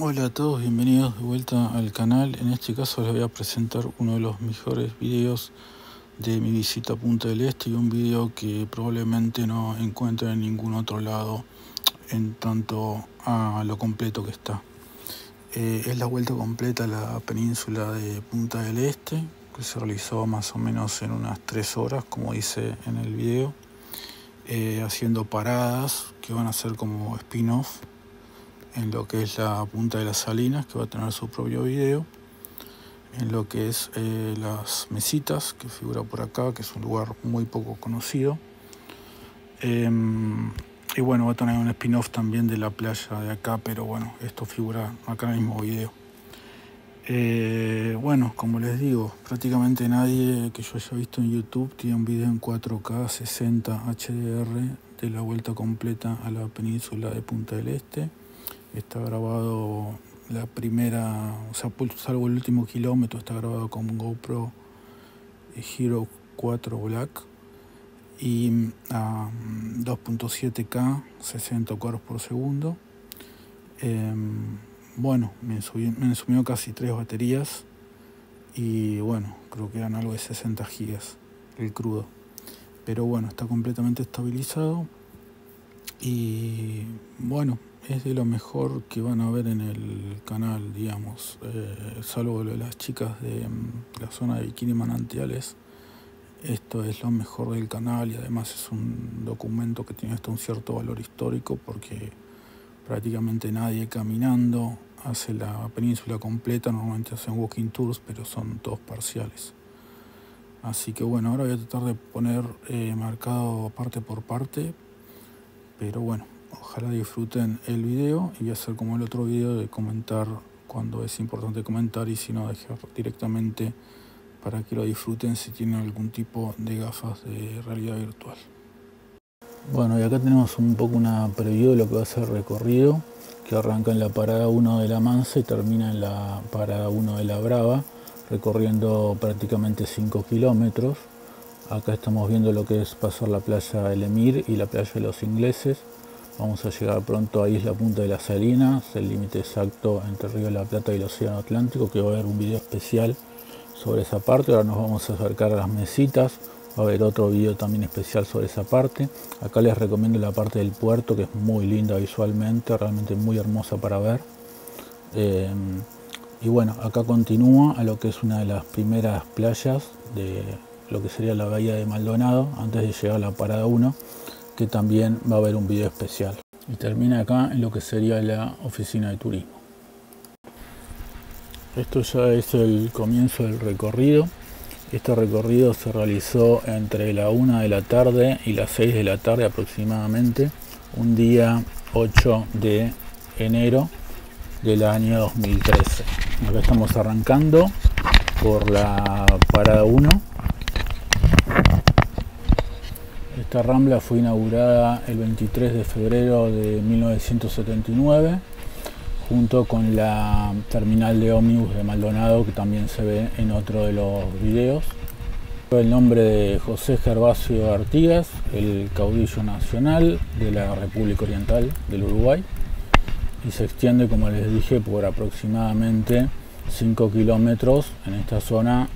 Hola a todos, bienvenidos de vuelta al canal. En este caso les voy a presentar uno de los mejores videos de mi visita a Punta del Este y un video que probablemente no encuentren en ningún otro lado en tanto a lo completo que está. Eh, es la vuelta completa a la península de Punta del Este, que se realizó más o menos en unas tres horas, como dice en el video, eh, haciendo paradas que van a ser como spin-off en lo que es la punta de las salinas, que va a tener su propio video, en lo que es eh, las mesitas, que figura por acá, que es un lugar muy poco conocido. Em, y bueno, va a tener un spin-off también de la playa de acá, pero bueno, esto figura acá en el mismo video. Eh, bueno, como les digo, prácticamente nadie que yo haya visto en YouTube tiene un video en 4K 60 HDR de la vuelta completa a la península de Punta del Este. Está grabado la primera, o sea, salvo el último kilómetro, está grabado con GoPro Hero 4 Black y a 2.7K, 60 cuadros por segundo. Em, bueno, me, me sumió casi tres baterías y bueno, creo que eran algo de 60 gigas el crudo. Pero bueno, está completamente estabilizado y bueno, es de lo mejor que van a ver en el canal, digamos, eh, salvo lo de las chicas de mm, la zona de Bikini Manantiales. Esto es lo mejor del canal y además es un documento que tiene hasta un cierto valor histórico porque prácticamente nadie caminando hace la península completa, normalmente hacen walking tours, pero son todos parciales. Así que bueno, ahora voy a tratar de poner eh, marcado parte por parte, pero bueno, Ojalá disfruten el video y voy a hacer como el otro video de comentar cuando es importante comentar y si no dejar directamente para que lo disfruten si tienen algún tipo de gafas de realidad virtual. Bueno, y acá tenemos un poco una preview de lo que va a ser el recorrido, que arranca en la parada 1 de la Mansa y termina en la parada 1 de la Brava, recorriendo prácticamente 5 kilómetros. Acá estamos viendo lo que es pasar la playa del Emir y la playa de los ingleses. Vamos a llegar pronto a Isla Punta de las Salinas, el límite exacto entre Río de la Plata y el Océano Atlántico, que va a haber un video especial sobre esa parte. Ahora nos vamos a acercar a las mesitas, va a haber otro video también especial sobre esa parte. Acá les recomiendo la parte del puerto, que es muy linda visualmente, realmente muy hermosa para ver. Eh, y bueno, acá continúa a lo que es una de las primeras playas de lo que sería la bahía de Maldonado, antes de llegar a la parada 1 que también va a haber un video especial. Y termina acá en lo que sería la oficina de turismo. Esto ya es el comienzo del recorrido. Este recorrido se realizó entre la 1 de la tarde y las 6 de la tarde aproximadamente, un día 8 de enero del año 2013. Acá estamos arrancando por la parada 1 Esta rambla fue inaugurada el 23 de febrero de 1979 junto con la terminal de ómnibus de Maldonado que también se ve en otro de los videos. El nombre de José Gervasio Artigas, el caudillo nacional de la República Oriental del Uruguay y se extiende, como les dije, por aproximadamente 5 kilómetros en esta zona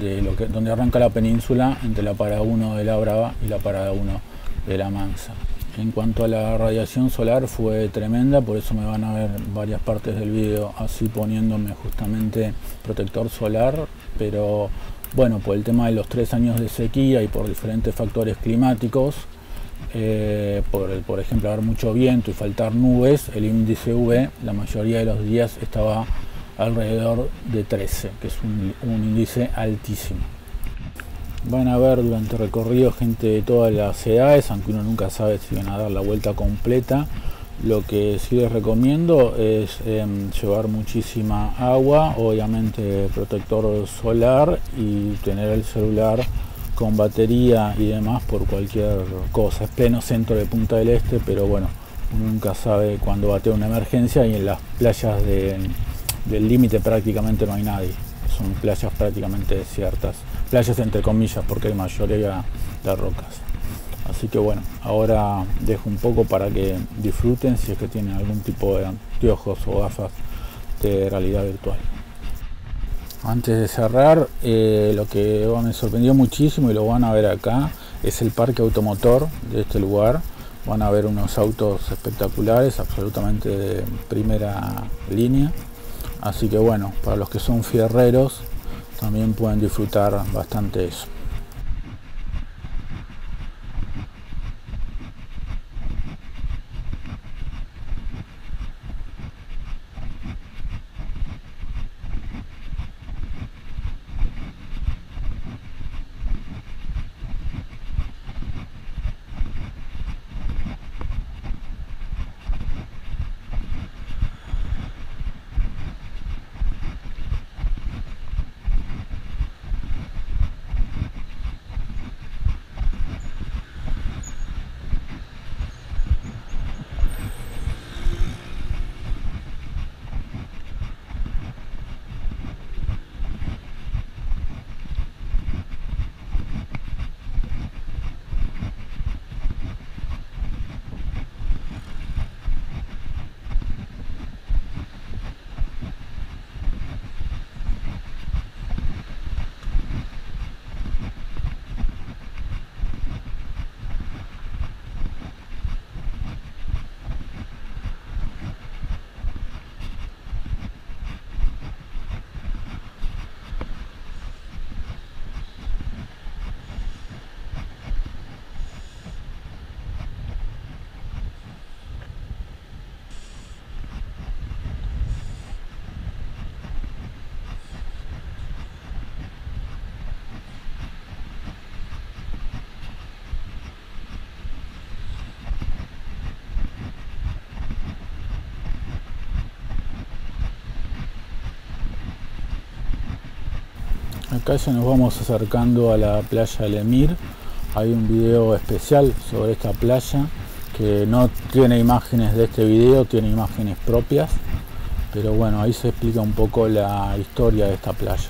de lo que, donde arranca la península entre la parada 1 de la Brava y la parada 1 de la Mansa. En cuanto a la radiación solar fue tremenda, por eso me van a ver varias partes del vídeo así poniéndome justamente protector solar, pero bueno, por el tema de los tres años de sequía y por diferentes factores climáticos, eh, por, por ejemplo haber mucho viento y faltar nubes, el índice V la mayoría de los días estaba alrededor de 13, que es un, índice altísimo. Van a ver durante el recorrido gente de todas las edades, aunque uno nunca sabe si van a dar la vuelta completa. Lo que sí les recomiendo es em, llevar muchísima agua, obviamente protector solar y tener el celular con batería y demás por cualquier cosa. Es pleno centro de Punta del Este, pero bueno, uno nunca sabe cuándo bate una emergencia y en las playas de, del límite prácticamente no hay nadie. Son playas prácticamente desiertas. Playas entre comillas porque hay mayoría de rocas. Así que bueno, ahora dejo un poco para que disfruten si es que tienen algún tipo de anteojos o gafas de realidad virtual. Antes de cerrar, eh, lo que me sorprendió muchísimo y lo van a ver acá es el parque automotor de este lugar. Van a ver unos autos espectaculares, absolutamente de primera línea. Así que bueno, para los que son fierreros también pueden disfrutar bastante eso. Acá ya nos vamos acercando a la playa del Emir. Hay un video especial sobre esta playa que no tiene imágenes de este video, tiene imágenes propias. Pero bueno, ahí se explica un poco la historia de esta playa.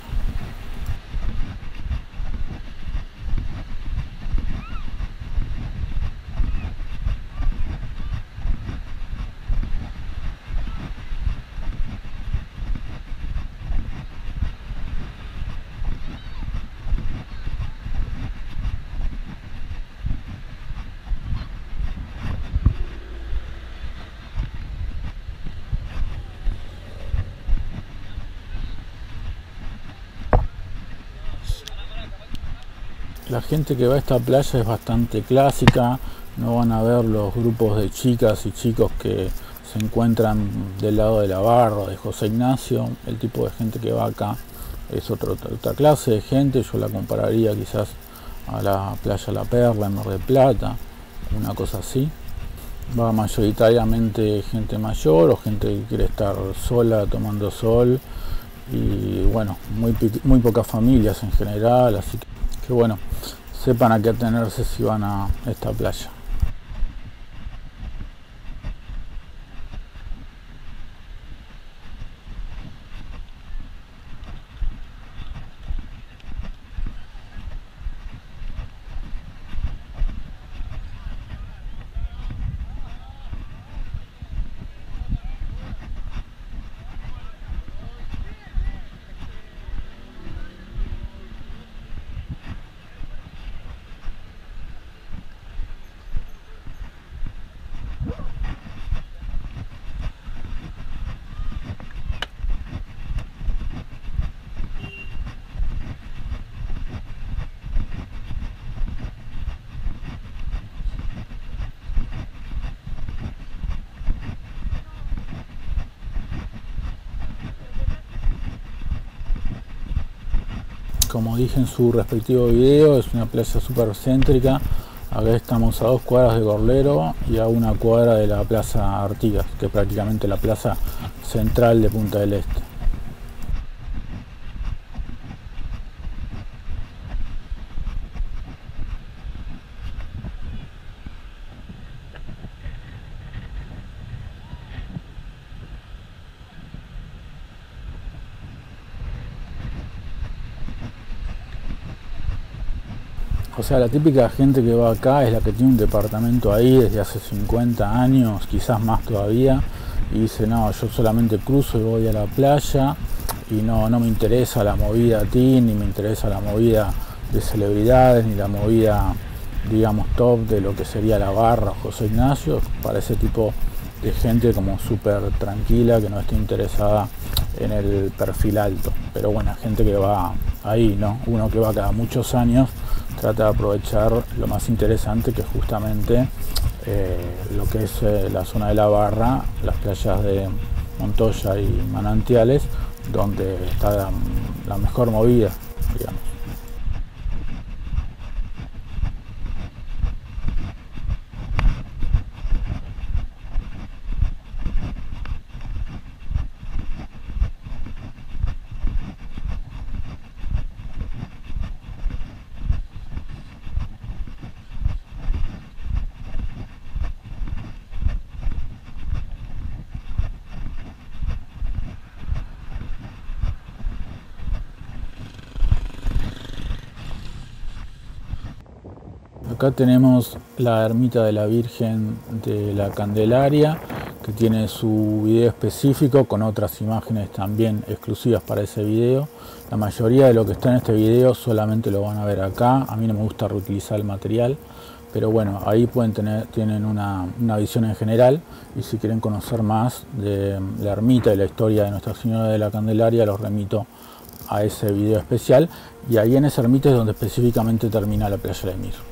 Gente que va a esta playa es bastante clásica, no van a ver los grupos de chicas y chicos que se encuentran del lado de la barra de José Ignacio, el tipo de gente que va acá es otra clase de gente, yo la compararía quizás a la playa La Perla en Mar del Plata, una cosa así. Va mayoritariamente gente mayor o gente que quiere estar sola tomando sol. Y bueno, muy, muy pocas familias en general, así que que bueno, sepan a qué atenerse si van a esta playa. Como dije en su respectivo video, es una playa súper céntrica. Acá estamos a dos cuadras de Gorlero y a una cuadra de la Plaza Artigas, que es prácticamente la plaza central de Punta del Este. O sea, la típica gente que va acá es la que tiene un departamento ahí desde hace 50 años, quizás más todavía, y dice, no, yo solamente cruzo y voy a la playa y no, no me interesa la movida teen, ni me interesa la movida de celebridades, ni la movida, digamos, top de lo que sería la barra José Ignacio, para ese tipo de gente como súper tranquila, que no esté interesada en el perfil alto. Pero bueno, gente que va ahí, ¿no? Uno que va cada muchos años trata de aprovechar lo más interesante que justamente eh, lo que es eh, la zona de la barra, las playas de Montoya y Manantiales, donde está la mejor movida, digamos. Tenemos la ermita de la Virgen de la Candelaria, que tiene su video específico con otras imágenes también exclusivas para ese video. La mayoría de lo que está en este video solamente lo van a ver acá. A mí no me gusta reutilizar el material, pero bueno, ahí pueden tener, tienen una, una visión en general y si quieren conocer más de la ermita y la historia de Nuestra Señora de la Candelaria, los remito a ese video especial y ahí en esa ermita es donde específicamente termina la playa de Mir.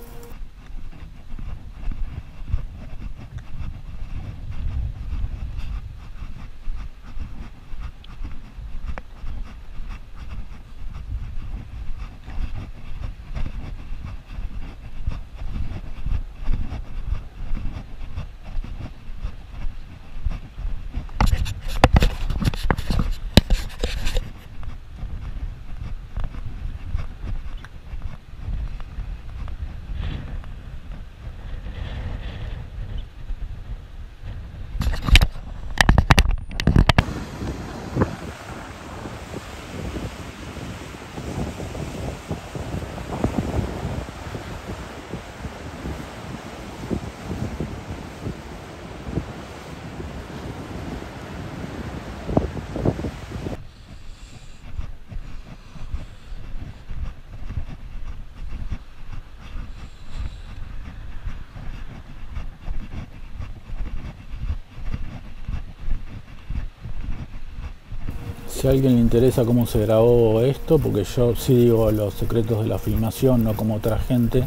Si a alguien le interesa cómo se grabó esto, porque yo sí digo los secretos de la filmación, no como otra gente,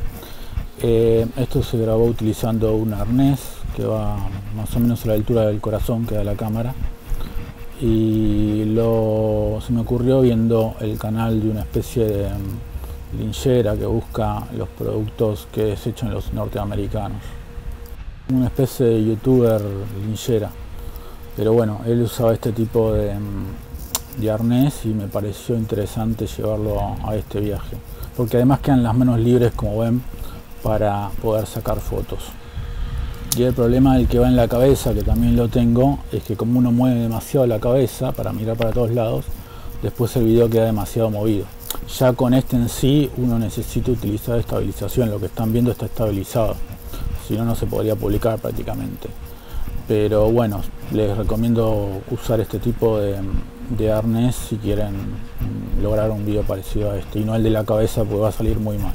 eh, esto se grabó utilizando un arnés que va más o menos a la altura del corazón que da la cámara y se me ocurrió viendo el canal de una especie de mm, linchera que busca los productos que desechan los norteamericanos. Una especie de youtuber linchera. Pero bueno, él usaba este tipo de, mm, de arnés y me pareció interesante llevarlo a, este viaje. Porque además quedan las manos libres, como ven, para poder sacar fotos. Y el problema del que va en la cabeza, que también lo tengo, es que como uno mueve demasiado la cabeza para mirar para todos lados, después el video queda demasiado movido. Ya con este en sí uno necesita utilizar estabilización, lo que están viendo está estabilizado, si no no se podría publicar prácticamente. Pero bueno, les recomiendo usar este tipo de, de arnés si quieren lograr un video parecido a este y no el de la cabeza porque va a salir muy mal.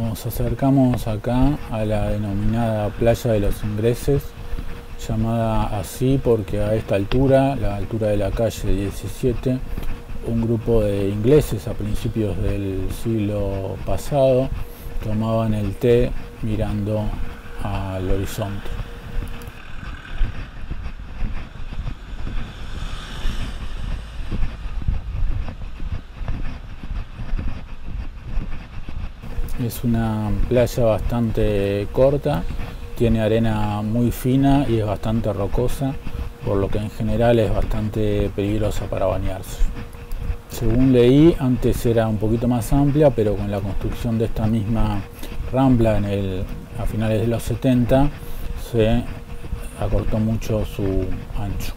Nos acercamos acá a la denominada Playa de los Ingleses, llamada así porque a esta altura, la altura de la calle 17, un grupo de ingleses a principios del siglo pasado tomaban el té mirando al horizonte. Es una playa bastante corta, tiene arena muy fina y es bastante rocosa, por lo que en general es bastante peligrosa para bañarse. Según leí, antes era un poquito más amplia, pero con la construcción de esta misma rambla en el, a finales de los 70 se acortó mucho su ancho.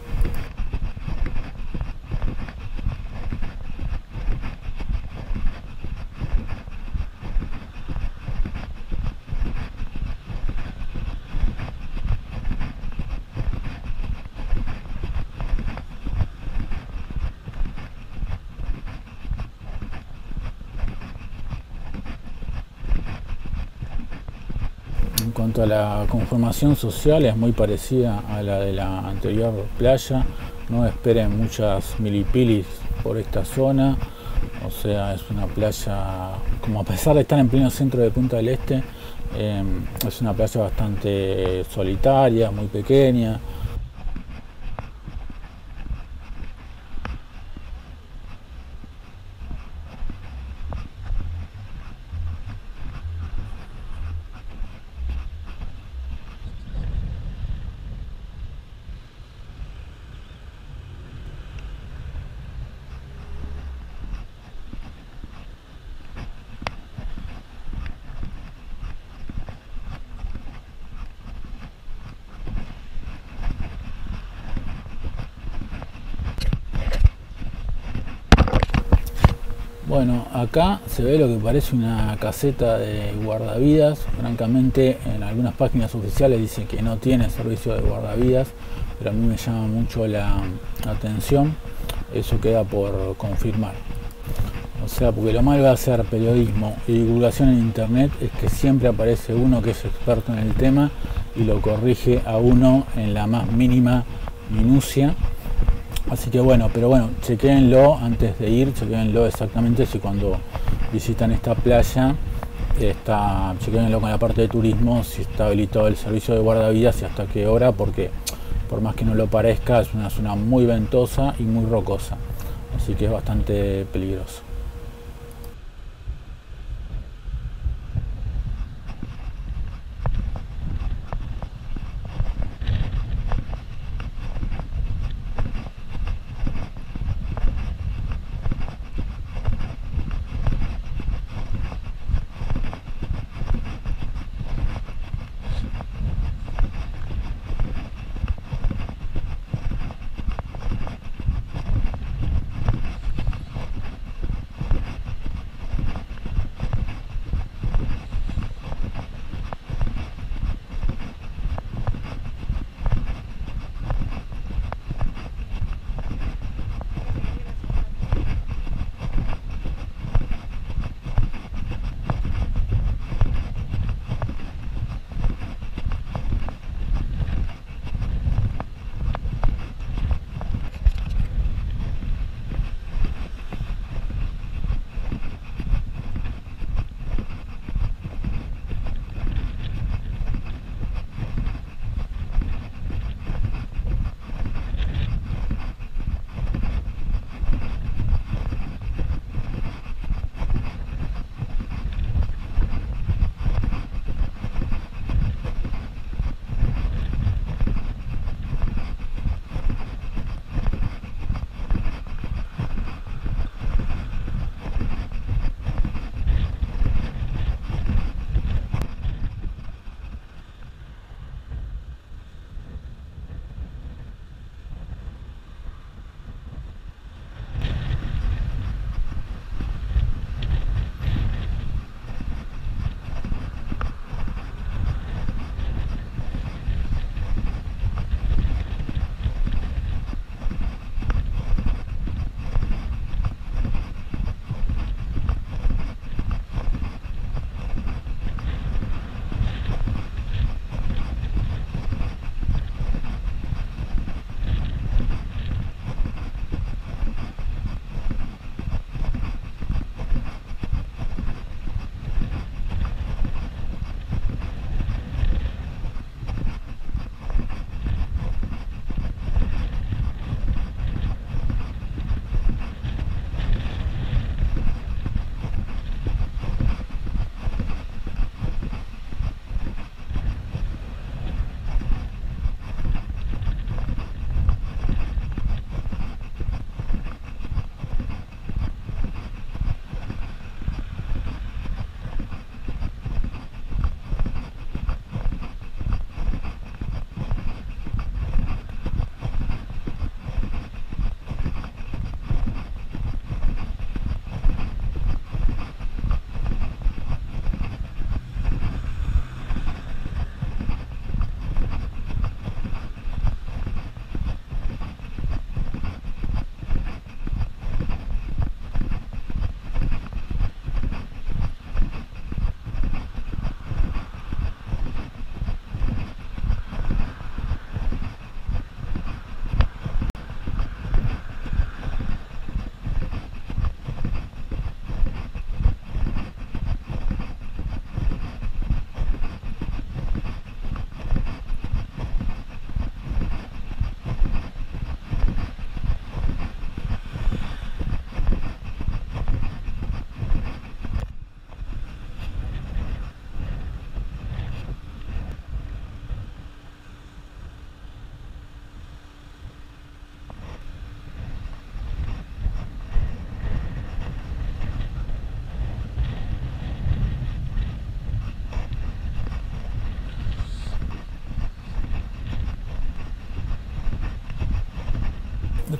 En cuanto a la conformación social es muy parecida a la de la anterior playa, no esperen muchas milipilis por esta zona, o sea, es una playa, como a pesar de estar en pleno centro de Punta del Este, eh, es una playa bastante solitaria, muy pequeña, Bueno, acá se ve lo que parece una caseta de guardavidas. Francamente, en algunas páginas oficiales dicen que no tiene servicio de guardavidas, pero a mí me llama mucho la atención. Eso queda por confirmar. O sea, porque lo malo de hacer periodismo y divulgación en internet es que siempre aparece uno que es experto en el tema y lo corrige a uno en la más mínima minucia Así que bueno, pero bueno, chequenlo antes de ir, chequenlo exactamente si cuando visitan esta playa, está, chequenlo con la parte de turismo, si está habilitado el servicio de guardavidas y hasta qué hora, porque por más que no lo parezca, es una zona muy ventosa y muy rocosa, así que es bastante peligroso.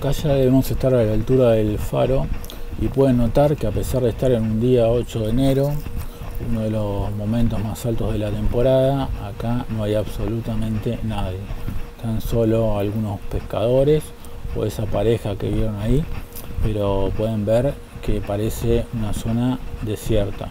Acá ya debemos estar a la altura del faro y pueden notar que a pesar de estar en un día 8 de enero, uno de los momentos más altos de la temporada, acá no hay absolutamente nadie. Están solo algunos pescadores o esa pareja que vieron ahí, pero pueden ver que parece una zona desierta.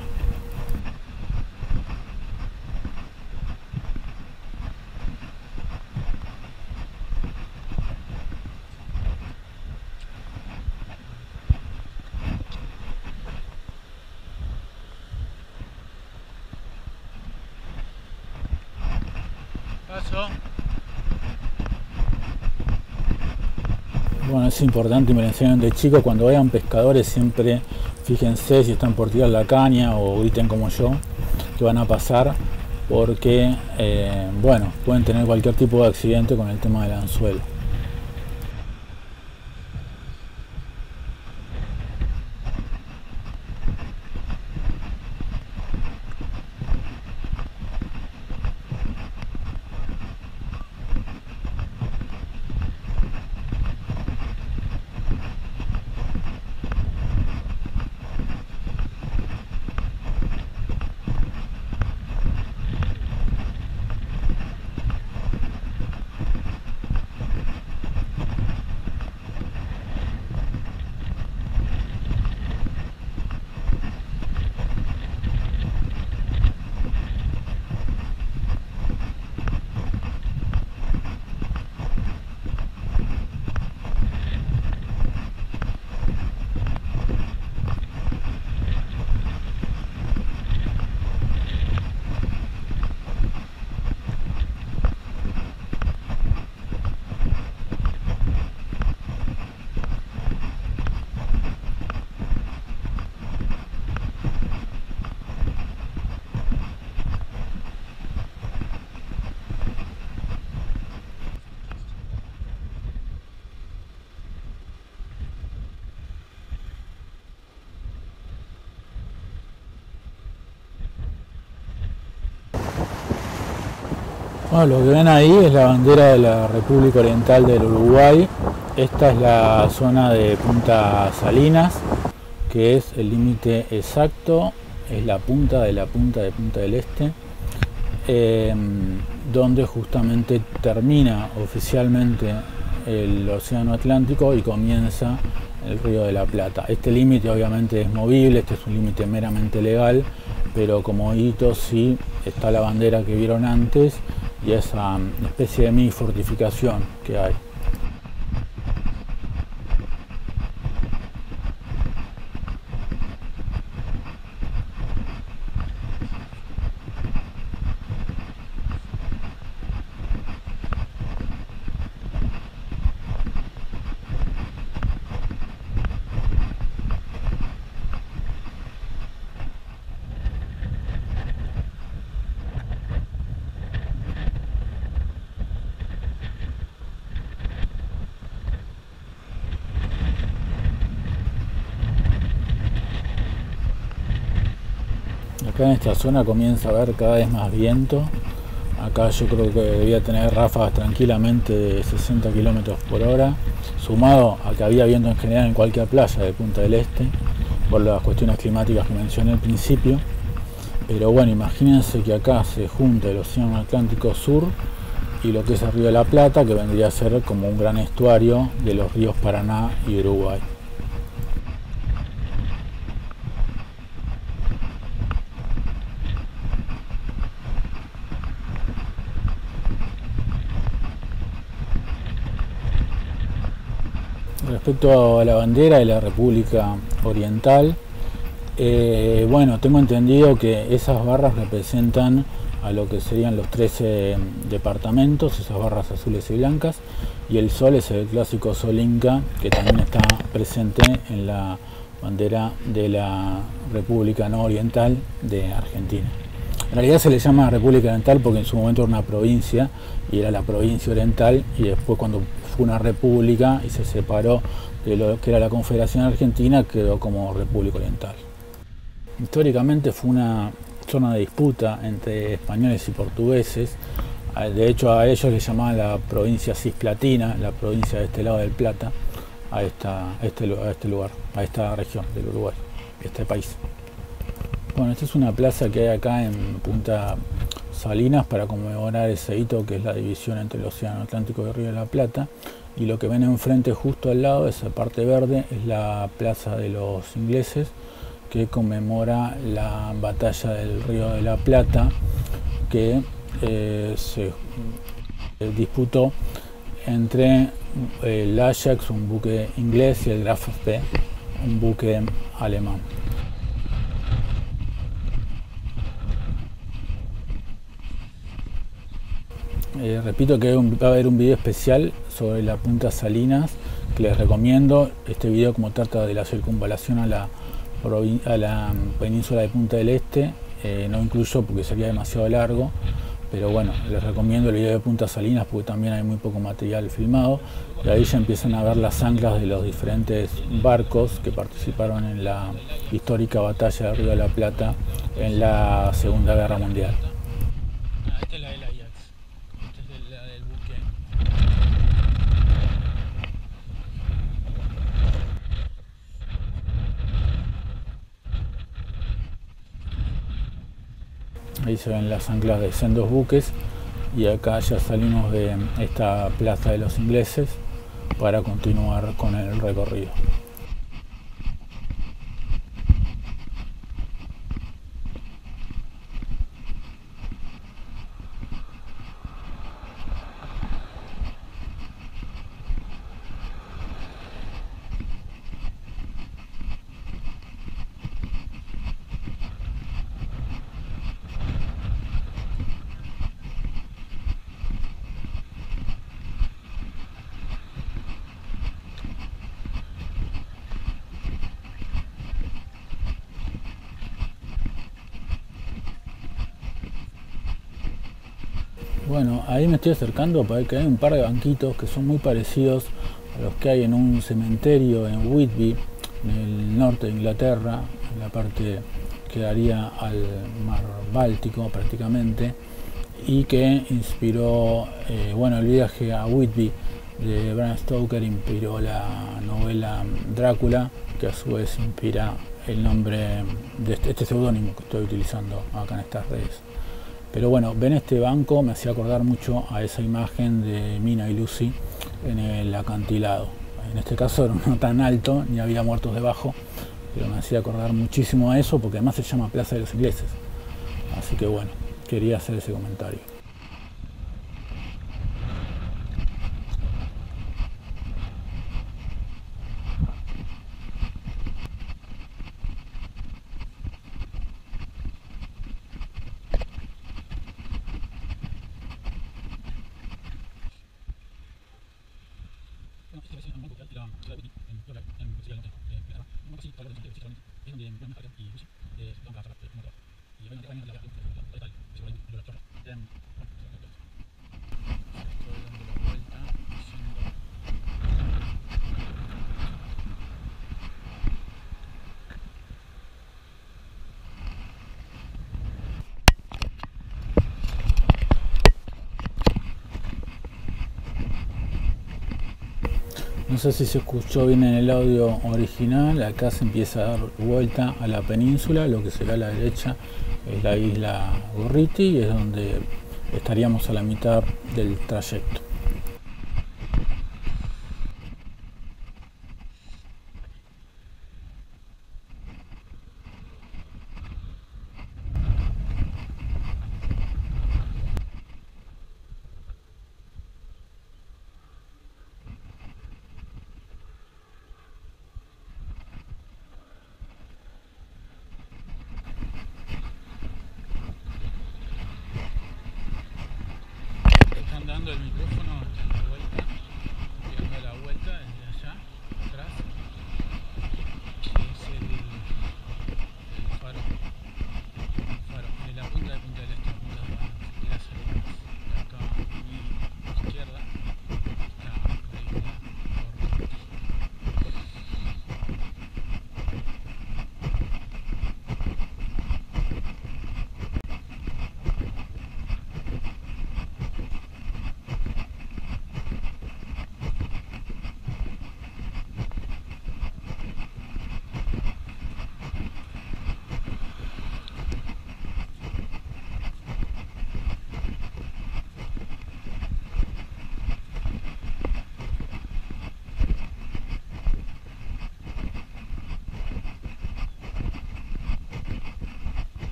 Bueno, es importante, me lo enseñan de chico, cuando vayan pescadores siempre fíjense si están por tirar la caña o griten como yo, que van a pasar, porque, eh, bueno, pueden tener cualquier tipo de accidente con el tema del anzuelo. Bueno, lo que ven ahí es la bandera de la República Oriental del Uruguay. Esta es la zona de Punta Salinas, que es el límite exacto, es la punta de la punta de Punta del Este, em, donde justamente termina oficialmente el Océano Atlántico y comienza el Río de la Plata. Este límite obviamente es movible, este es un límite meramente legal, pero como hito sí está la bandera que vieron antes y esa especie de mini fortificación que hay. Acá en esta zona comienza a haber cada vez más viento. Acá yo creo que debía tener ráfagas tranquilamente de 60 kilómetros por hora, sumado a que había viento en general en cualquier playa de Punta del Este, por las cuestiones climáticas que mencioné al principio. Pero bueno, imagínense que acá se junta el Océano Atlántico Sur y lo que es el Río de la Plata, que vendría a ser como un gran estuario de los ríos Paraná y Uruguay. Respecto a la bandera de la República Oriental, eh, bueno, tengo entendido que esas barras representan a lo que serían los 13 departamentos, esas barras azules y blancas, y el sol es el clásico sol inca que también está presente en la bandera de la República No Oriental de Argentina. En realidad se le llama República Oriental porque en su momento era una provincia y era la provincia oriental y después cuando fue una república y se separó de lo que era la Confederación Argentina, quedó como República Oriental. Históricamente fue una zona de disputa entre españoles y portugueses. De hecho, a ellos les llamaban la provincia cisplatina, la provincia de este lado del Plata, a, esta, este, a este lugar, a esta región del Uruguay, este país. Bueno, esta es una plaza que hay acá en Punta Salinas para conmemorar ese hito que es la división entre el Océano Atlántico y el Río de la Plata. Y lo que ven enfrente justo al lado, esa parte verde, es la Plaza de los Ingleses, que conmemora la batalla del Río de la Plata, que eh, se eh, disputó entre el Ajax, un buque inglés, y el Graf Spee, un buque alemán. Eh, repito que va a haber un video especial sobre la punta Salinas que les recomiendo. Este video como trata de la circunvalación a la, la península de Punta del Este, eh, no incluyo porque sería demasiado largo, pero bueno, les recomiendo el video de Punta Salinas porque también hay muy poco material filmado y ahí ya empiezan a ver las anclas de los diferentes barcos que participaron en la histórica batalla del Río de la Plata en la Segunda Guerra Mundial. Se ven las anclas de sendos buques y acá ya salimos de esta plaza de los ingleses para continuar con el recorrido. Bueno, ahí me estoy acercando para que hay un par de banquitos que son muy parecidos a los que hay en un cementerio en Whitby, en el norte de Inglaterra, en la parte que daría al mar Báltico prácticamente, y que inspiró, eh, bueno, el viaje a Whitby de Bram Stoker inspiró la novela Drácula, que a su vez inspira el nombre de este, este seudónimo que estoy utilizando acá en estas redes. Pero bueno, ven este banco, me hacía acordar mucho a esa imagen de Mina y Lucy en el acantilado. En este caso no tan alto, ni había muertos debajo, pero me hacía acordar muchísimo a eso porque además se llama Plaza de los Ingleses. Así que bueno, quería hacer ese comentario. No sé si se escuchó bien en el audio original, acá se empieza a dar vuelta a la península, lo que será a la derecha es la isla Gorriti y es donde estaríamos a la mitad del trayecto.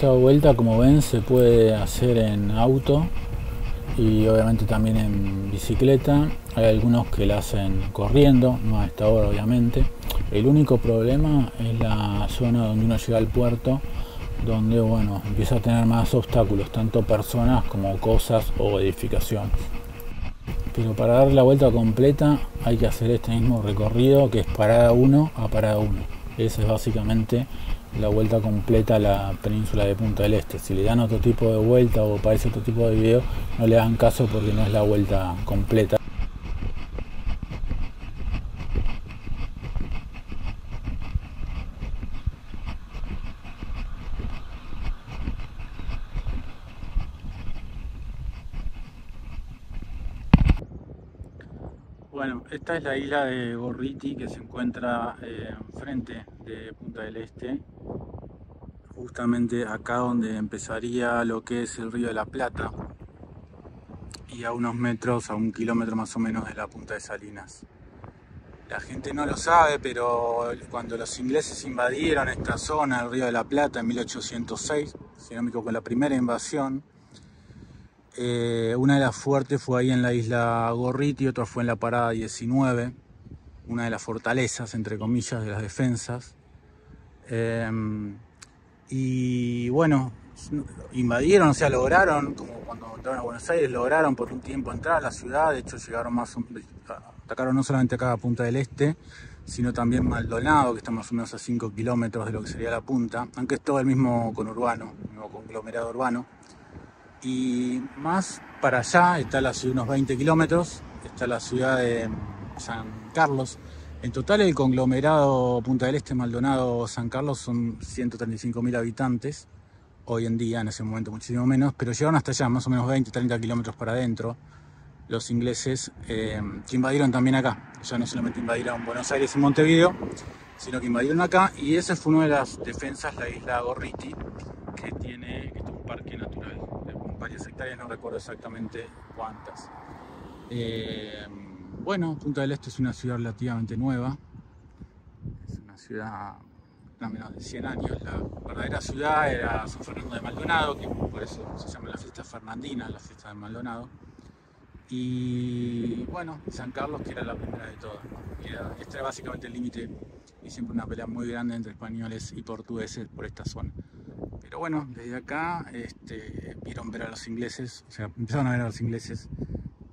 Esta vuelta, como ven, se puede hacer en auto y obviamente también en bicicleta. Hay algunos que la hacen corriendo, no a esta hora obviamente. El único problema es la zona donde uno llega al puerto, donde bueno, empieza a tener más obstáculos, tanto personas como cosas o edificaciones. Pero para dar la vuelta completa hay que hacer este mismo recorrido que es parada 1 a parada 1. Esa es básicamente la vuelta completa a la península de Punta del Este. Si le dan otro tipo de vuelta o parece otro tipo de video, no le dan caso porque no es la vuelta completa. Bueno, esta es la isla de Gorriti que se encuentra eh, enfrente de Punta del Este, justamente acá donde empezaría lo que es el río de la Plata y a unos metros, a un kilómetro más o menos de la punta de Salinas. La gente no lo sabe, pero cuando los ingleses invadieron esta zona, el río de la Plata, en 1806, si no me equivoco, la primera invasión, eh, una de las fuertes fue ahí en la isla Gorriti, otra fue en la parada 19, una de las fortalezas, entre comillas, de las defensas. Em, y bueno, invadieron, o sea, lograron, como cuando entraron a Buenos Aires, lograron por un tiempo entrar a la ciudad, de hecho llegaron más, atacaron no solamente acá a Punta del Este, sino también Maldonado, que está más o menos a 5 kilómetros de lo que sería la punta, aunque es todo el mismo conurbano, el conglomerado urbano. Y más para allá está la ciudad, unos 20 kilómetros, está la ciudad de San Carlos. En total el conglomerado Punta del Este, Maldonado, San Carlos son 135.000 habitantes. Hoy en día, en ese momento muchísimo menos, pero llegaron hasta allá, más o menos 20, 30 kilómetros para adentro, los ingleses eh, que invadieron también acá. Ya no solamente invadieron Buenos Aires y Montevideo, sino que invadieron acá y esa fue una de las defensas, la isla Gorriti, que tiene es un parque natural varias hectáreas, no recuerdo exactamente cuántas. Eh, bueno, Punta del Este es una ciudad relativamente nueva, es una ciudad de menos de 100 años. La verdadera ciudad era San Fernando de Maldonado, que por eso se llama la fiesta fernandina, la fiesta de Maldonado. Y bueno, San Carlos, que era la primera de todas. este era básicamente el límite y siempre una pelea muy grande entre españoles y portugueses por esta zona. Pero bueno, desde acá este, vieron ver a los ingleses, o sea, empezaron a ver a los ingleses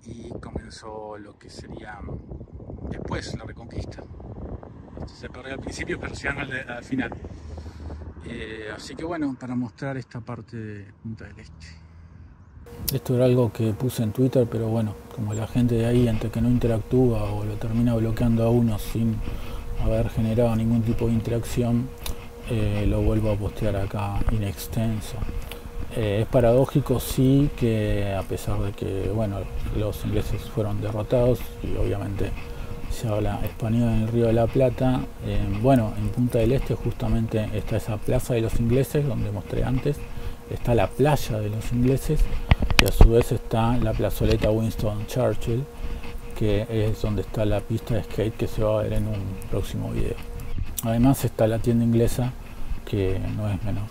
y comenzó lo que sería después la reconquista. se perdió al principio, pero se al, al final. Eh, así que bueno, para mostrar esta parte de Punta del Este. Esto era algo que puse en Twitter, pero bueno, como la gente de ahí, entre que no interactúa o lo termina bloqueando a uno sin haber generado ningún tipo de interacción, eh, lo vuelvo a postear acá in extenso. Eh, es paradójico sí que a pesar de que bueno los ingleses fueron derrotados y obviamente se habla español en el Río de la Plata, bueno en Punta del Este justamente está esa plaza de los ingleses donde mostré antes, está la playa de los ingleses y a su vez está la plazoleta Winston Churchill que es donde está la pista de skate que se va a ver en un próximo video. Además está la tienda inglesa que no es menor.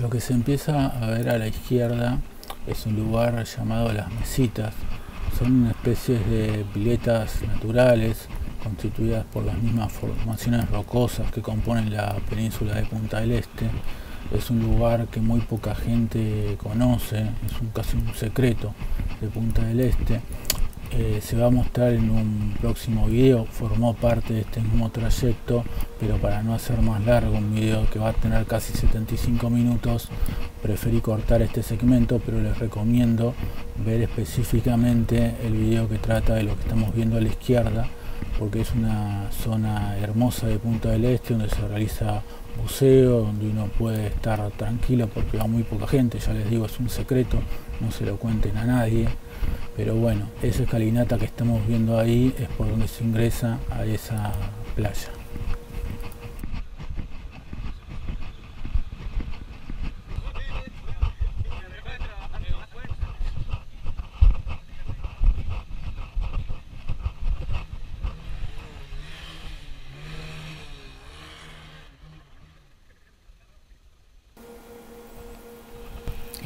Lo que se empieza a ver a la izquierda es un lugar llamado Las Mesitas, son especies de piletas naturales constituidas por las mismas formaciones rocosas que componen la península de Punta del Este. Es un lugar que muy poca gente conoce, es un, casi un secreto de Punta del Este. Eh, se va a mostrar en un próximo video, formó parte de este mismo trayecto, pero para no hacer más largo un video que va a tener casi 75 minutos, preferí cortar este segmento, pero les recomiendo ver específicamente el video que trata de lo que estamos viendo a la izquierda, porque es una zona hermosa de Punta del Este donde se realiza buceo, donde uno puede estar tranquilo porque va muy poca gente, ya les digo, es un secreto, no se lo cuenten a nadie. Pero bueno, esa escalinata que estamos viendo ahí es por donde se ingresa a esa playa.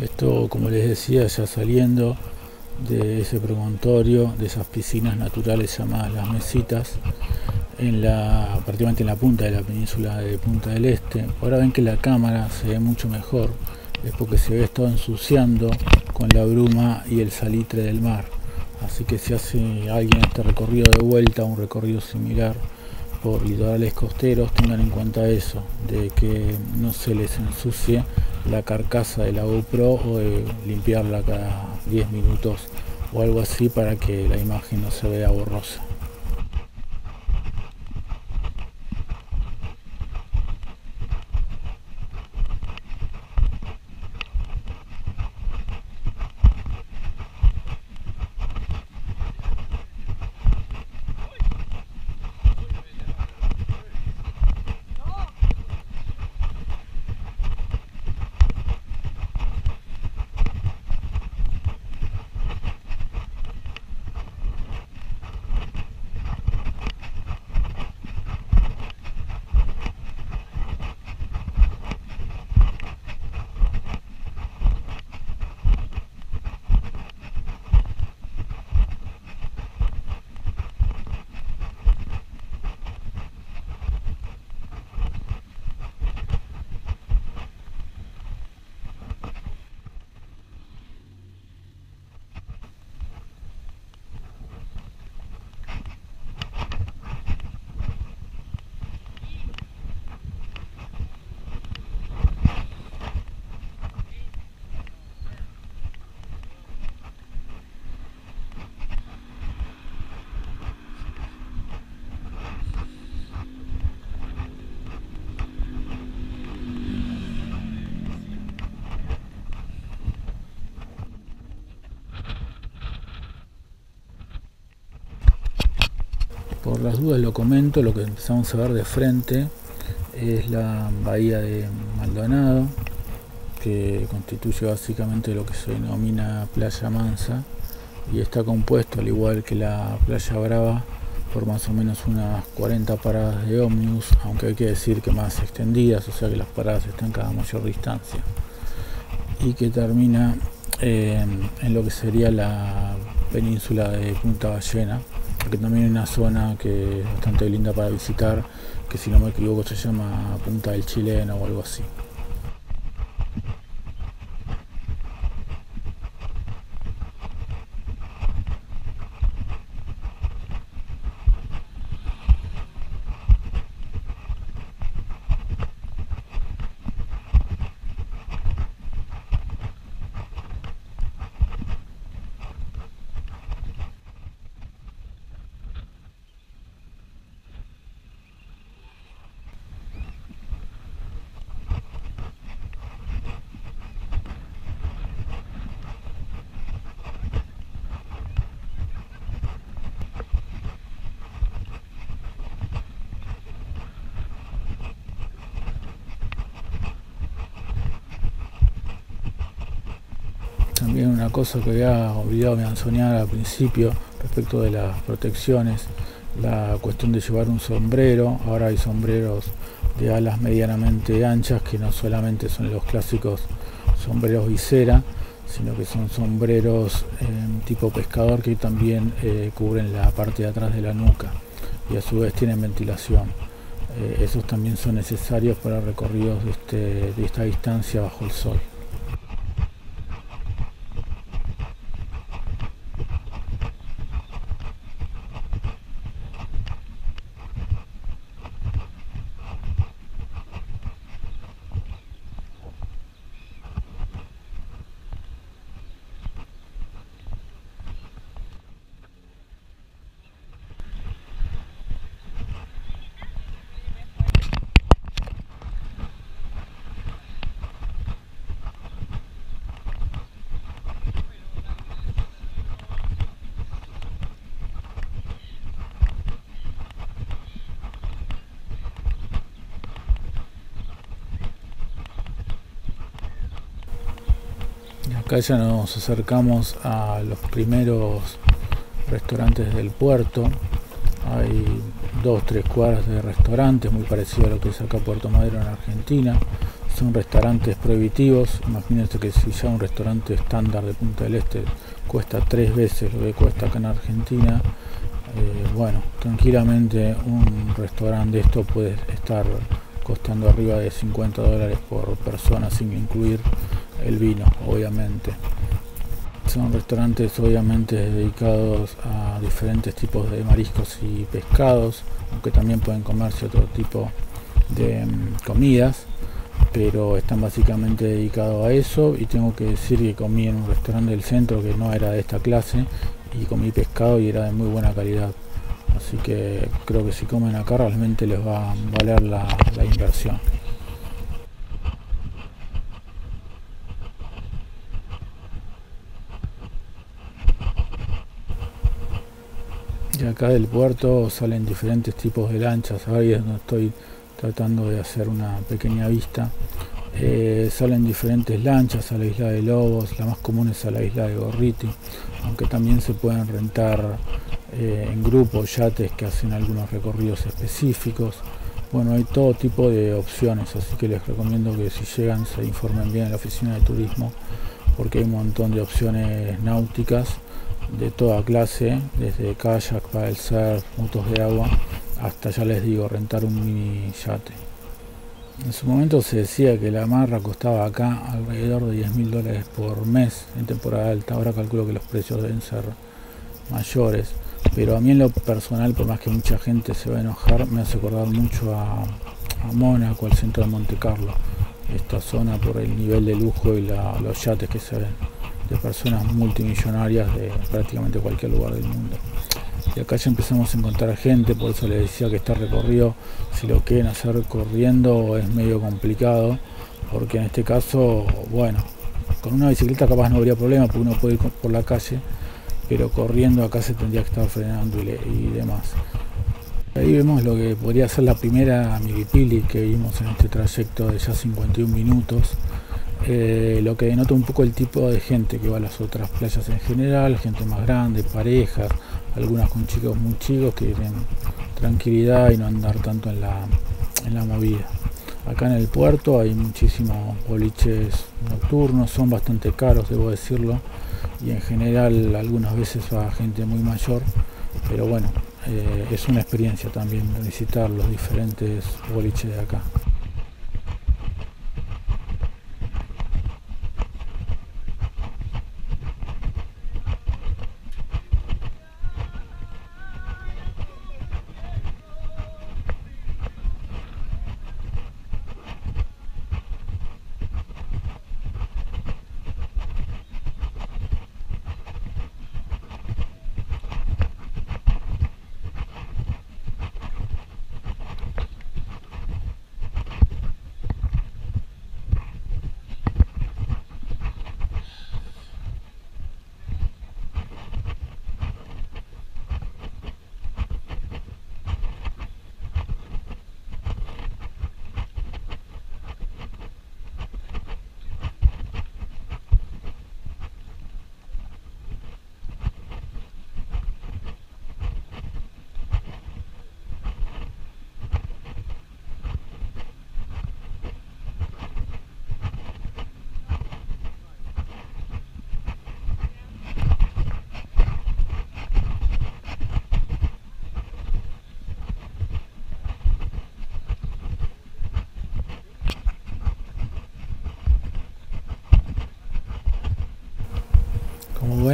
Esto, como les decía, ya saliendo de ese promontorio, de esas piscinas naturales llamadas las mesitas, en la, prácticamente en la punta de la península de Punta del Este. Ahora ven que la cámara se ve mucho mejor, es porque se ve todo ensuciando con la bruma y el salitre del mar. Así que si hace alguien este recorrido de vuelta, un recorrido similar por litorales costeros, tengan en cuenta eso, de que no se les ensucie la carcasa de la GoPro o de limpiarla cada 10 minutos o algo así para que la imagen no se vea borrosa. Por las dudas lo comento, lo que empezamos a ver de frente es la bahía de Maldonado, que constituye básicamente lo que se denomina Playa Mansa y está compuesto, al igual que la Playa Brava, por más o menos unas 40 paradas de ómnibus, aunque hay que decir que más extendidas, o sea que las paradas están cada mayor distancia, y que termina en lo que sería la península de Punta Ballena, que también hay una zona que es bastante linda para visitar, que si no me equivoco se llama Punta del Chileno o algo así. También una cosa que había olvidado mencionar al principio respecto de las protecciones, la cuestión de llevar un sombrero. Ahora hay sombreros de alas medianamente anchas que no solamente son los clásicos sombreros visera, sino que son sombreros em, tipo pescador que también eh, cubren la parte de atrás de la nuca y a su vez tienen ventilación. Eh, esos también son necesarios para recorridos de, este, de esta distancia bajo el sol. Acá ya nos acercamos a los primeros restaurantes del puerto. Hay dos, tres cuadras de restaurantes, muy parecido a lo que es acá Puerto Madero en Argentina. Son restaurantes prohibitivos. Imagínense que si ya un restaurante estándar de Punta del Este cuesta tres veces lo que cuesta acá en Argentina, eh, bueno, tranquilamente un restaurante de esto puede estar costando arriba de 50 dólares por persona sin incluir el vino, obviamente. Son restaurantes obviamente dedicados a diferentes tipos de mariscos y pescados, aunque también pueden comerse otro tipo de mm, comidas, pero están básicamente dedicados a eso y tengo que decir que comí en un restaurante del centro que no era de esta clase y comí pescado y era de muy buena calidad. Así que creo que si comen acá realmente les va a valer la, la inversión. Acá del puerto salen diferentes tipos de lanchas, ahí es donde estoy tratando de hacer una pequeña vista. Eh, salen diferentes lanchas a la isla de Lobos, la más común es a la isla de Gorriti, aunque también se pueden rentar eh, en grupo yates que hacen algunos recorridos específicos. Bueno, hay todo tipo de opciones, así que les recomiendo que si llegan se informen bien en la oficina de turismo, porque hay un montón de opciones náuticas de toda clase, desde kayak el surf, motos de agua, hasta ya les digo, rentar un mini yate. En su momento se decía que la marra costaba acá alrededor de 10 mil dólares por mes en temporada alta, ahora calculo que los precios deben ser mayores, pero a mí en lo personal, por más que mucha gente se va a enojar, me hace acordar mucho a, a Mónaco, al centro de Monte Carlo, esta zona por el nivel de lujo y los yates que se ven de personas multimillonarias de prácticamente cualquier lugar del mundo. Y acá ya empezamos a encontrar gente, por eso les decía que este recorrido, si lo quieren hacer corriendo, es medio complicado, porque en este caso, bueno, con una bicicleta capaz no habría problema, porque uno puede ir por la calle, pero corriendo acá se tendría que estar frenando y, demás. Ahí vemos lo que podría ser la primera milipili que vimos en este trayecto de ya 51 minutos. Eh, lo que denota un poco el tipo de gente que va a las otras playas en general, gente más grande, parejas, algunas con chicos muy chicos que quieren tranquilidad y no andar tanto en la, en la movida. Acá en el puerto hay muchísimos boliches nocturnos, son bastante caros, debo decirlo, y en general algunas veces va gente muy mayor, pero bueno, eh, es una experiencia también visitar los diferentes boliches de acá.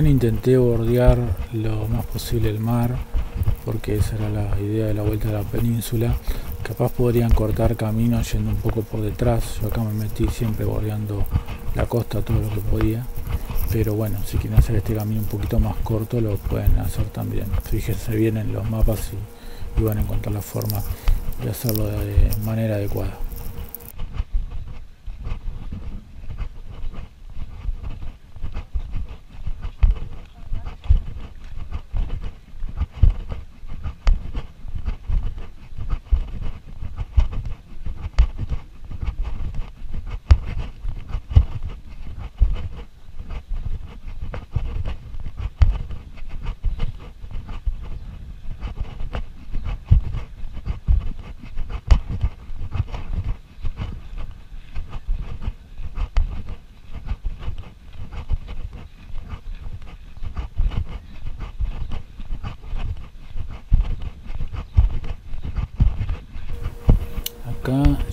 Intenté bordear lo más posible el mar porque esa era la idea de la vuelta a la península. Capaz podrían cortar camino yendo un poco por detrás. Yo acá me metí siempre bordeando la costa todo lo que podía. Pero bueno, si quieren hacer este camino un poquito más corto lo pueden hacer también. Fíjense bien en los mapas y, y van a encontrar la forma de hacerlo de manera adecuada.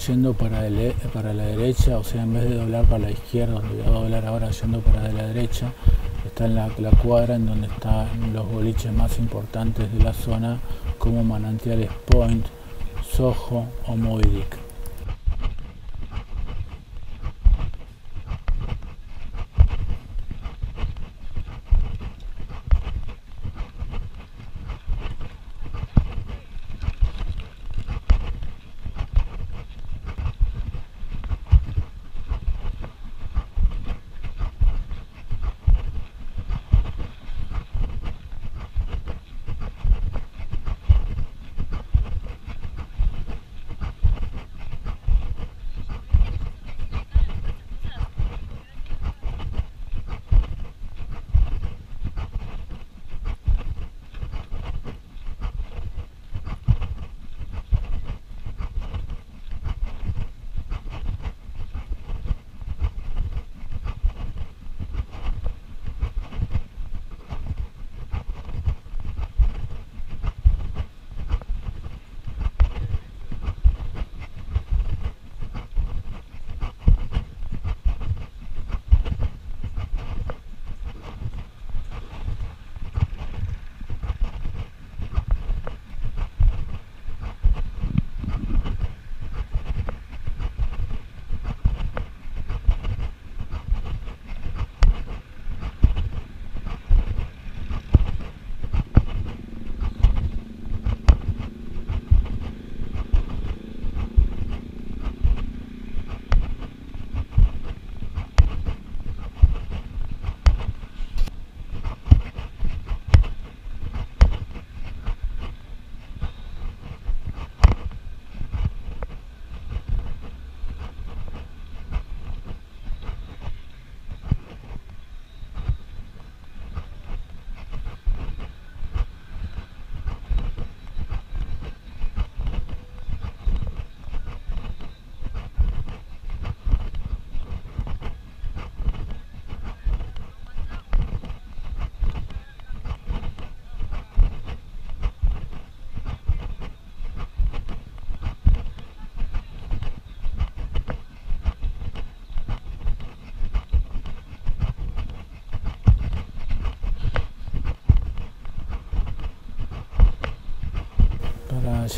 yendo para, el, para la derecha, o sea, en vez de doblar para la izquierda, donde voy a doblar ahora yendo para la derecha, está en la, la cuadra en donde están los boliches más importantes de la zona, como Manantiales Point, Soho o Moby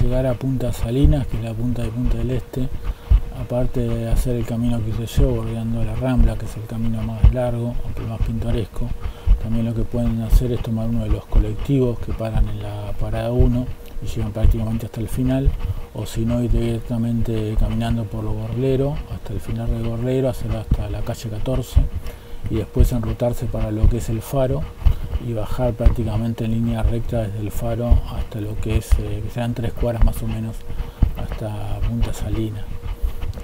llegar a Punta Salinas, que es la punta de Punta del Este, aparte de hacer el camino que hice yo, bordeando la Rambla, que es el camino más largo, aunque más pintoresco, también lo que pueden hacer es tomar uno de los colectivos que paran en la parada 1 y llegan prácticamente hasta el final, o si no, ir directamente caminando por lo Gorlero, hasta el final del Gorlero, hacer hasta la calle 14 y después enrutarse para lo que es el faro y bajar prácticamente en línea recta desde el faro hasta lo que es, eh, que sean tres cuadras más o menos, hasta Punta Salina.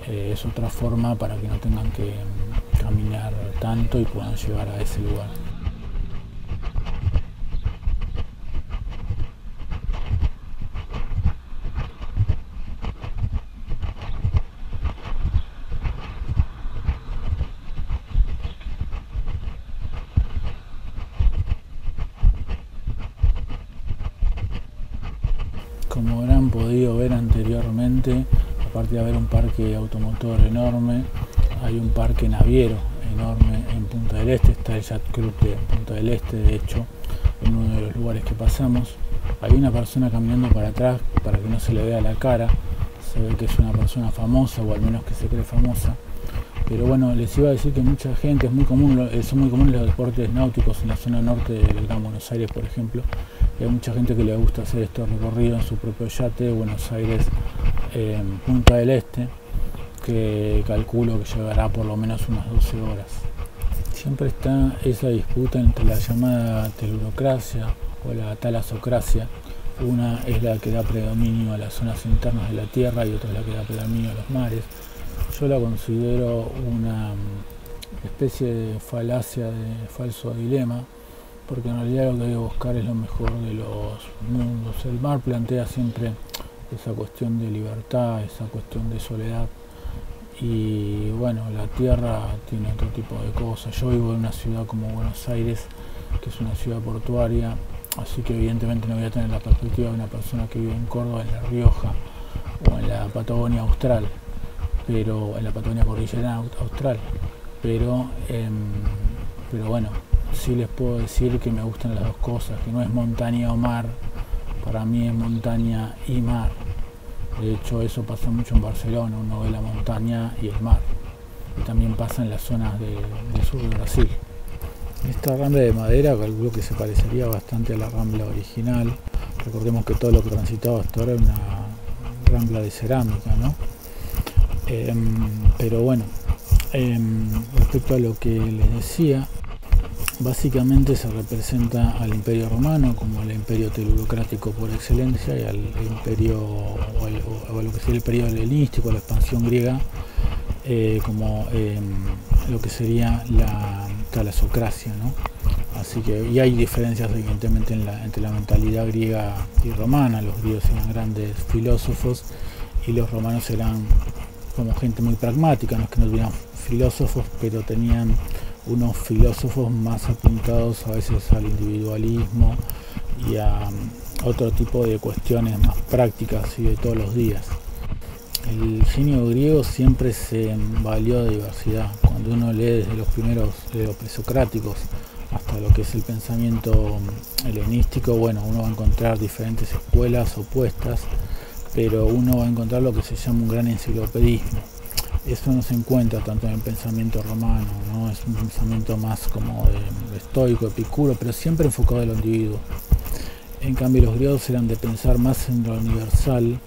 Eh, es otra forma para que no tengan que mm, caminar tanto y puedan llegar a ese lugar. como habrán podido ver aparte de haber un parque automotor enorme, hay un parque naviero enorme en Punta del Este, está el Yacht Club de Punta del Este, de hecho, en uno de los lugares que pasamos. Hay una persona caminando para atrás para que no se le vea la cara, se ve que es una persona famosa o al menos que se cree famosa. Pero bueno, les iba a decir que mucha gente, es muy común, son muy comunes los deportes náuticos en la zona norte del Gran Buenos Aires, por ejemplo. Hay mucha gente que le gusta hacer estos recorridos en su propio yate, Buenos Aires, en Punta del Este que calculo que llevará por lo menos unas 12 horas. Siempre está esa disputa entre la llamada telurocracia o la talasocracia. Una es la que da predominio a las zonas internas de la Tierra y otra es la que da predominio a los mares. Yo la considero una especie de falacia, de falso dilema, porque en realidad lo que que buscar es lo mejor de los mundos. El mar plantea siempre esa cuestión de libertad, esa cuestión de soledad y bueno, la tierra tiene otro tipo de cosas. Yo vivo en una ciudad como Buenos Aires, que es una ciudad portuaria, así que evidentemente no voy a tener la perspectiva de una persona que vive en Córdoba, en La Rioja o en la Patagonia Austral, pero en la Patagonia Cordillera Austral. Pero, em, pero bueno, sí les puedo decir que me gustan las dos cosas, que no es montaña o mar, para mí es montaña y mar de hecho, eso pasa mucho en Barcelona, uno ve la montaña y el mar. Y también pasa en las zonas del sur de Brasil. Esta rambla de madera calculo que se parecería bastante a la rambla original. Recordemos que todo lo que transitaba hasta ahora era una rambla de cerámica, ¿no? Em, pero bueno, em, respecto a lo que les decía, Básicamente se representa al imperio romano como el imperio telurocrático por excelencia y al imperio, o, lo que sería el periodo helenístico, la expansión griega, eh, como em, lo que sería la talasocracia. ¿no? Así que, y hay diferencias evidentemente entre la mentalidad griega y romana. Los griegos eran grandes filósofos y los romanos eran como gente muy pragmática, no es que no tuvieran filósofos, pero tenían unos filósofos más apuntados a veces al individualismo y a mm, otro tipo de cuestiones más prácticas y de todos los días. El genio griego siempre se valió de diversidad. Cuando uno lee desde los primeros de los presocráticos hasta lo que es el pensamiento mm, helenístico, bueno, uno va a encontrar diferentes escuelas opuestas, pero uno va a encontrar lo que se llama un gran enciclopedismo eso no se encuentra tanto en el pensamiento romano, ¿no? es un pensamiento más como de, estoico, epicuro, pero siempre enfocado en lo individuo. En cambio los griegos eran de pensar más en lo universal,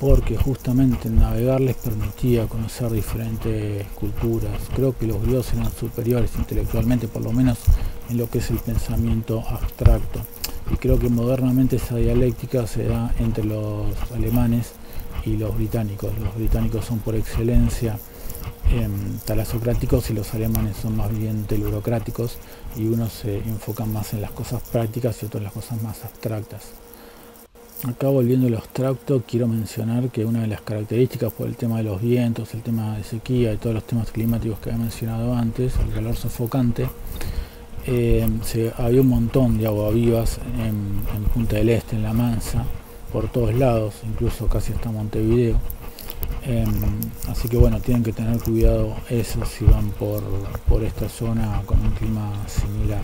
porque justamente navegar les permitía conocer diferentes culturas. Creo que los griegos eran superiores intelectualmente, por lo menos en lo que es el pensamiento abstracto. Y creo que modernamente esa dialéctica se da entre los alemanes y los británicos. Los británicos son por excelencia em, talasocráticos y los alemanes son más bien telurocráticos y unos se enfocan más en las cosas prácticas y otros en las cosas más abstractas. Acá volviendo al abstracto, quiero mencionar que una de las características por el tema de los vientos, el tema de sequía y todos los temas climáticos que había mencionado antes, el calor sofocante, em, había un montón de agua vivas en, en Punta del Este, en La Mansa, por todos lados, incluso casi hasta Montevideo. Em, así que bueno, tienen que tener cuidado eso si van por, por esta zona con un clima similar.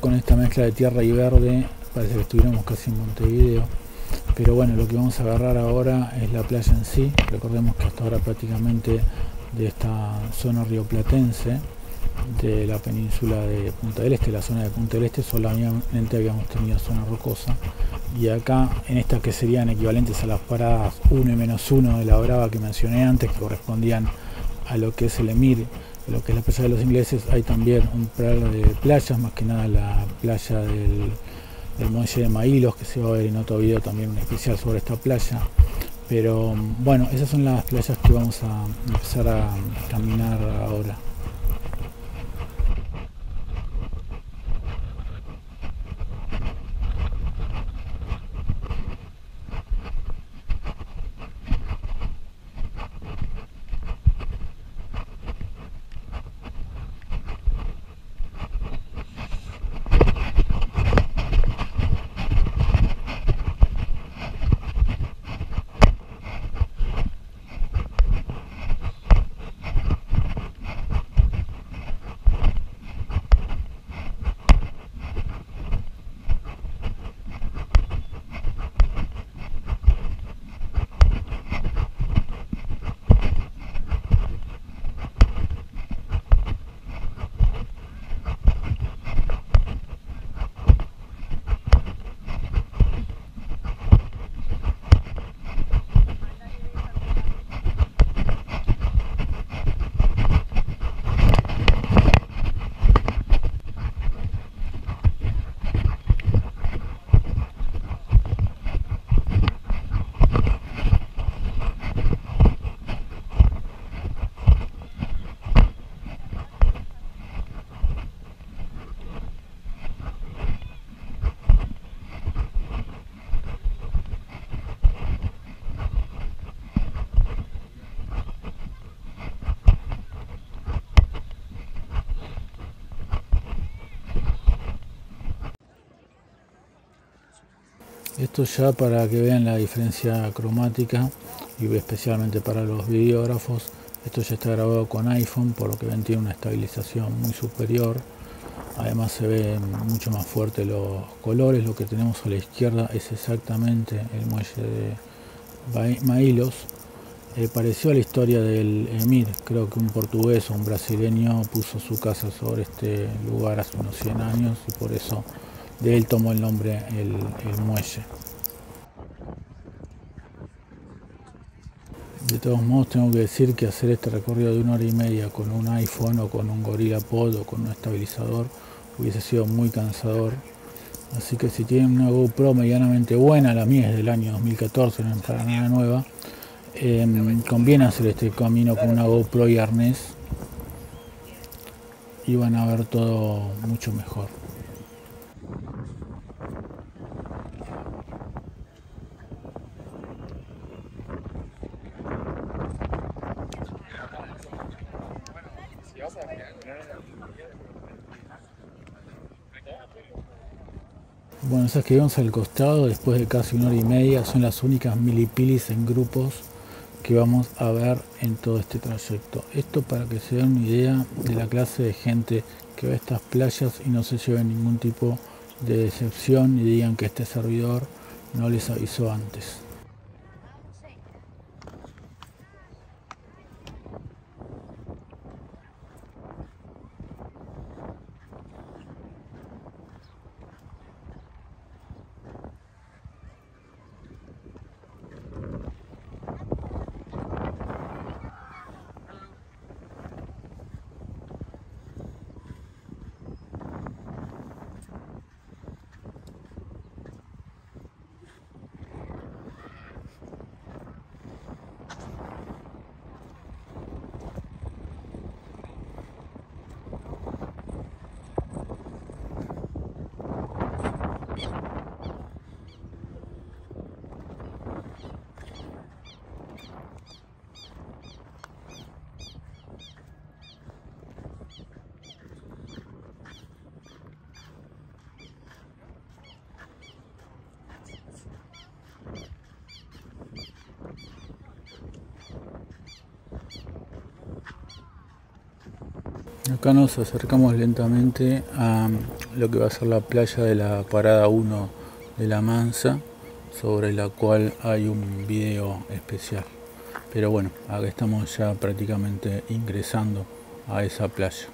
con esta de tierra y verde parece que estuviéramos casi en Montevideo. Pero bueno, lo que vamos a agarrar ahora es la playa en sí. Recordemos que hasta ahora prácticamente de esta zona rioplatense, de la península de Punta del Este, la zona de Punta del Este, solamente habíamos tenido zona rocosa. Y acá, en estas que serían equivalentes a las paradas 1 y menos 1 de la Brava que mencioné antes, que correspondían a lo que es el Emir lo que es la playa de los ingleses, hay también un par de playas, más que nada la playa del, del de Maílos, que se va a ver en otro video también un especial sobre esta playa. Pero bueno, esas son las playas que vamos a empezar a caminar ahora. Esto ya para que vean la diferencia cromática y especialmente para los videógrafos. Esto ya está grabado con iPhone, por lo que ven tiene una estabilización muy superior. Además se ven mucho más fuertes los colores. Lo que tenemos a la izquierda es exactamente el muelle de Mailos. Eh, pareció a la historia del Emir. Creo que un portugués o un brasileño puso su casa sobre este lugar hace unos 100 años y por eso de él tomó el nombre el, muelle. De todos modos tengo que decir que hacer este recorrido de una hora y media con un iPhone o con un Gorilla Pod o con un estabilizador hubiese sido muy cansador. Así que si tienen una GoPro medianamente buena, la mía es del año 2014, no es para nada nueva, em, conviene hacer este camino con una GoPro y arnés y van a ver todo mucho mejor. Esas que vemos al costado, después de casi una hora y media, son las únicas milipilis en grupos que vamos a ver en todo este trayecto. Esto para que se den una idea de la clase de gente que ve estas playas y no se lleven ningún tipo de decepción y digan que este servidor no les avisó antes. Acá nos acercamos lentamente a lo que va a ser la playa de la parada 1 de la Mansa, sobre la cual hay un video especial. Pero bueno, acá estamos ya prácticamente ingresando a esa playa.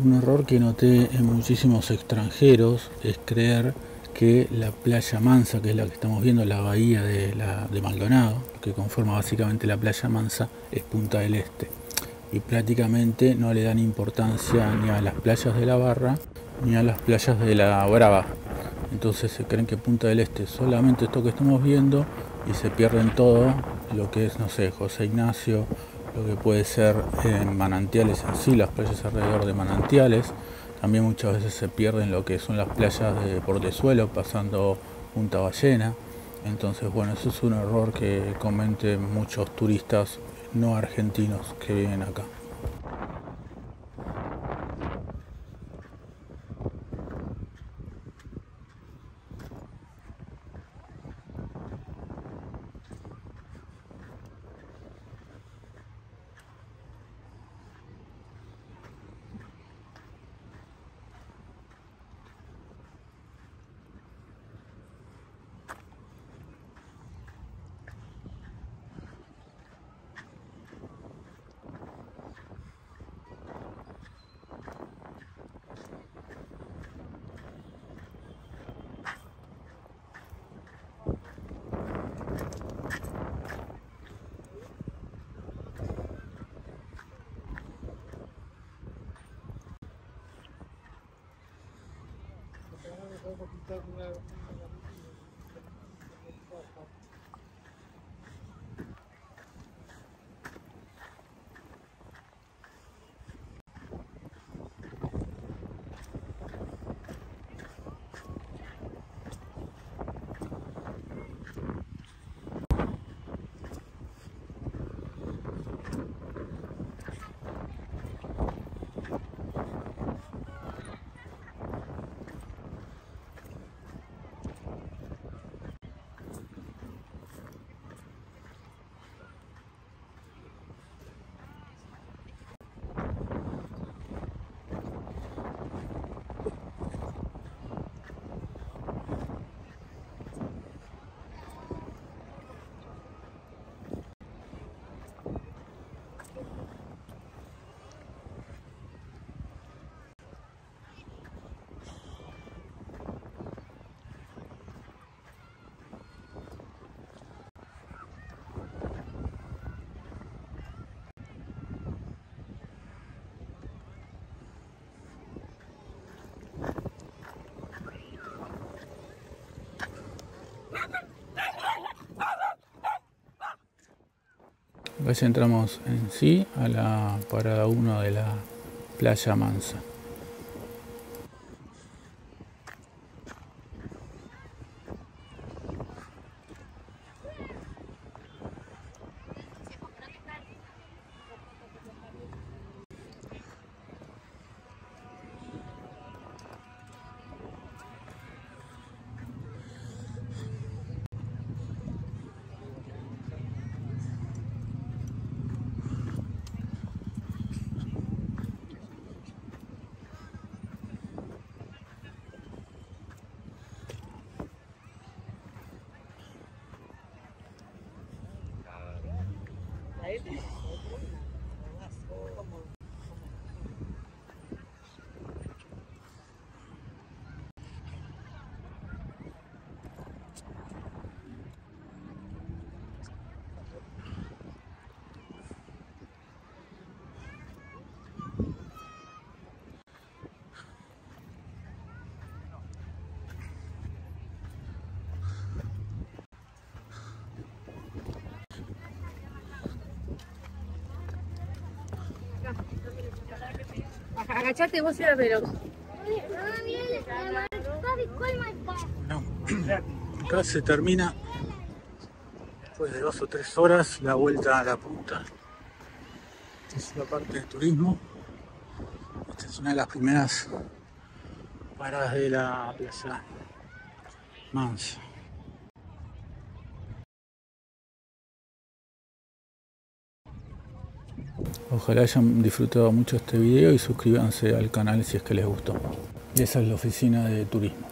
Un error que noté en muchísimos extranjeros es creer que la playa Mansa, que es la que estamos viendo, la bahía de, la, de Maldonado, que conforma básicamente la playa Mansa, es Punta del Este. Y prácticamente no le dan importancia ni a las playas de la Barra ni a las playas de la Brava. Entonces se creen que Punta del Este es solamente esto que estamos viendo y se pierden todo lo que es, no sé, José Ignacio, lo que puede ser en manantiales en sí, las playas alrededor de manantiales. También muchas veces se pierden lo que son las playas de Portezuelo, pasando Punta Ballena. Entonces, bueno, eso es un error que comenten muchos turistas no argentinos que vienen acá. Ya entramos en sí a la parada 1 de la playa Mansa. Agachate vos veloz. Bueno, acá se termina después de dos o tres horas la vuelta a la punta. Esta es la parte de turismo. Esta es una de las primeras paradas de la plaza Mansa. Ojalá hayan disfrutado mucho este video y suscríbanse al canal si es que les gustó. Y esa es la oficina de turismo.